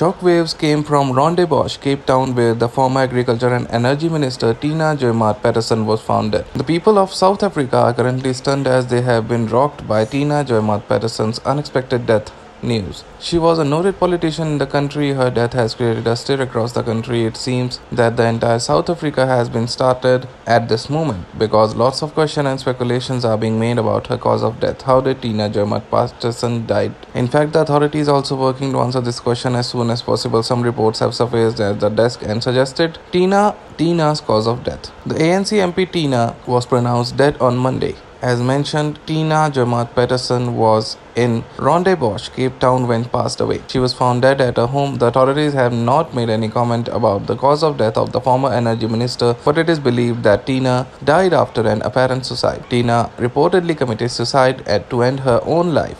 Shockwaves came from Rondebosch, Cape Town, where the former Agriculture and Energy Minister Tina Joemat Pettersson was found dead. The people of South Africa are currently stunned as they have been rocked by Tina Joemat Pettersson's unexpected death news. She was a noted politician in the country. Her death has created a stir across the country. It seems that the entire South Africa has been started at this moment because lots of questions and speculations are being made about her cause of death. How did Tina Joemat Pettersson died? In fact, the authorities are also working to answer this question as soon as possible. Some reports have surfaced at the desk and suggested Tina Tina's cause of death. The ANC MP Tina was pronounced dead on Monday. As mentioned, Tina Joemat Pettersson was in Rondebosch, Cape Town when passed away. She was found dead at her home. The authorities have not made any comment about the cause of death of the former energy minister, but it is believed that Tina died after an apparent suicide. Tina reportedly committed suicide to end her own life.